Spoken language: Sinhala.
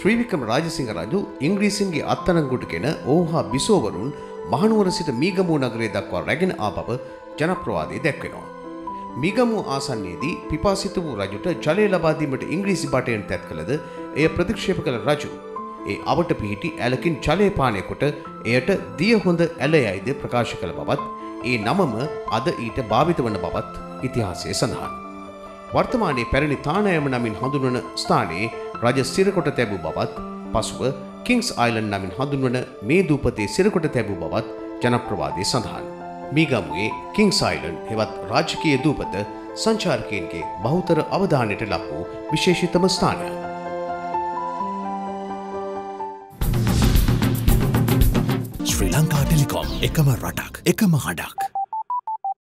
ශ්‍රීවික්‍රම රාජසිංහ රජු ඉංග්‍රීසින්ගේ අත්අඩංගුවටගෙන ඔවුන් හා බිසෝවරුන් මහනුවර සිට මීගමු නගරය දක්වා රැගෙන ආ බව ජනප්‍රවාදයේ දැක්වෙනවා. මිගමු ආසන්නයේදී පිපාසිත වූ රජුට ජලය ලබා දීමට ඉංග්‍රීසි බටයෙන් තැත් කළද එය ප්‍රතික්ෂේප කළ රජු ඒ අවට පිහිටි ඇලකින් ජලය පානය කොට එයට දිය හොඳ ඇලයයිද ප්‍රකාශ කළ බවත් ඒ නමම අද ඊට භාවිත වන බවත් ඉතිහාසය සඳහන්. වර්තමානයේ පැරණි තානෑම නමින් හඳුන්වන ස්ථානයේ රජ සිරකොට තැබූ බවත් පසුව කිංස් අයිලන් නමින් හඳුන්වන මේ දූපතේ සිරකොට තැබූ බවත් ජනප්‍රවාදය සඳහන්. මීගමුවේ කිංස් අයිලන් හෙවත් රාජකීය දූපත සංචාරකයන්ගේ බහුතර අවධානයට ලක් වූ විශේෂිතම ස්ථානය. ශ්‍රී ලංකා ටෙලිකොම් එකම රටක් එකම හඩක්.